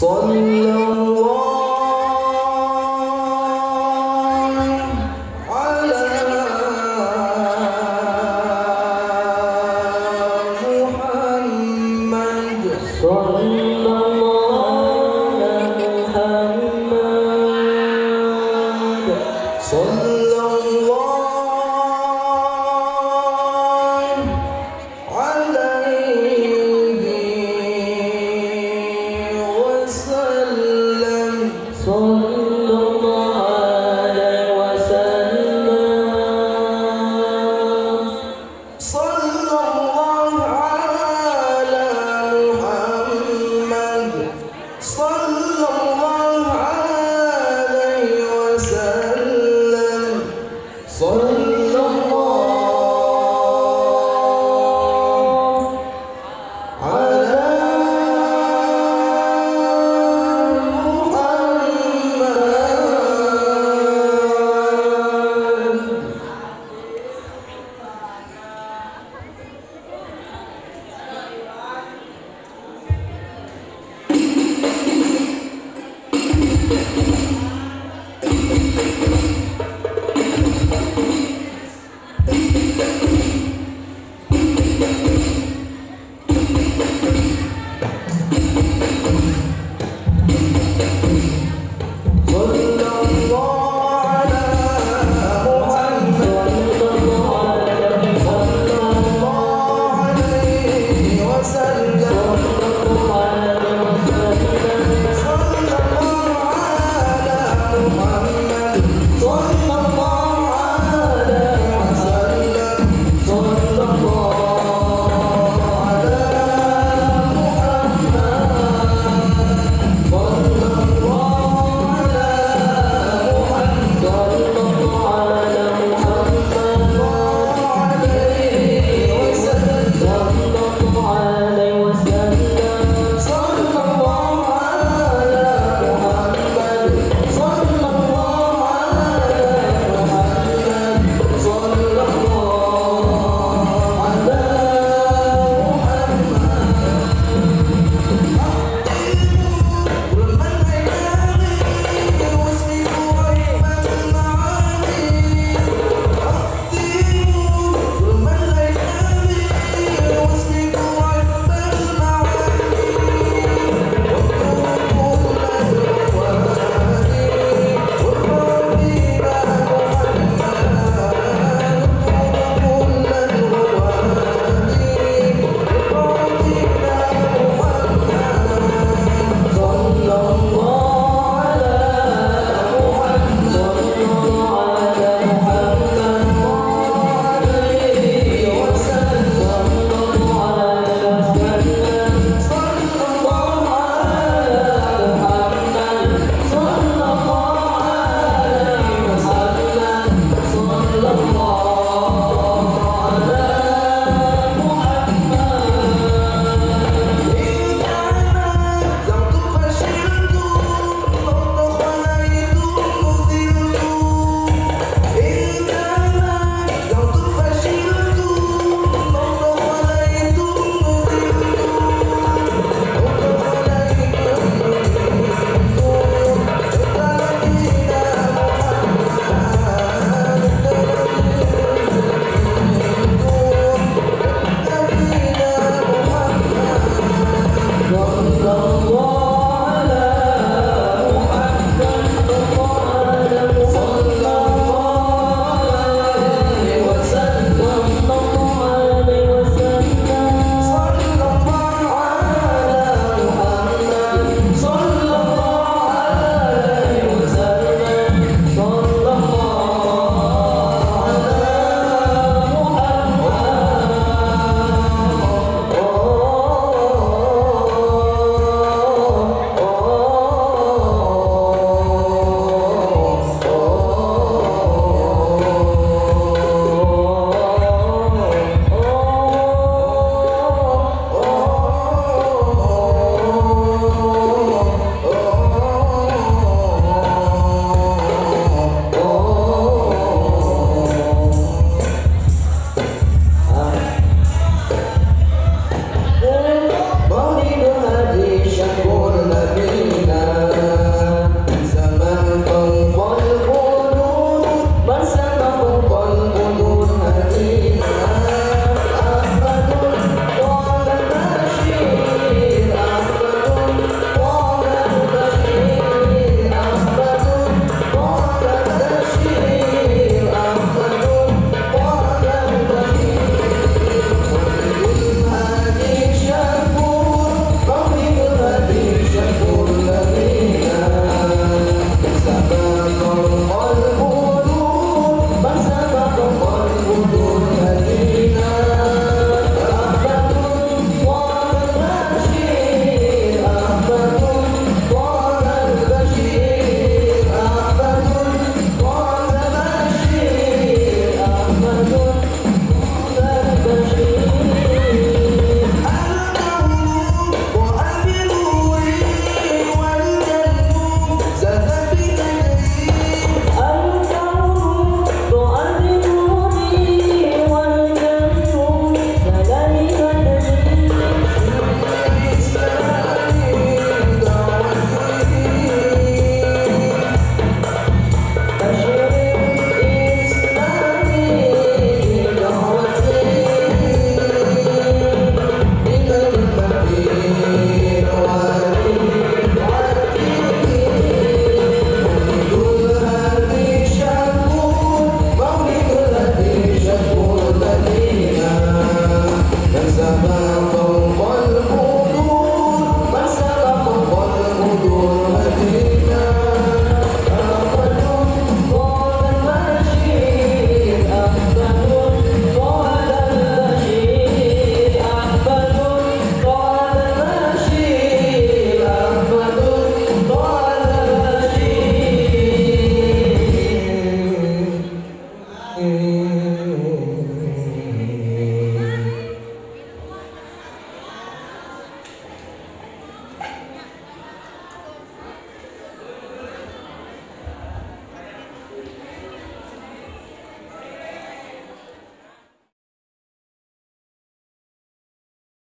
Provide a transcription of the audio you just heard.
صلى الله على محمد. صلى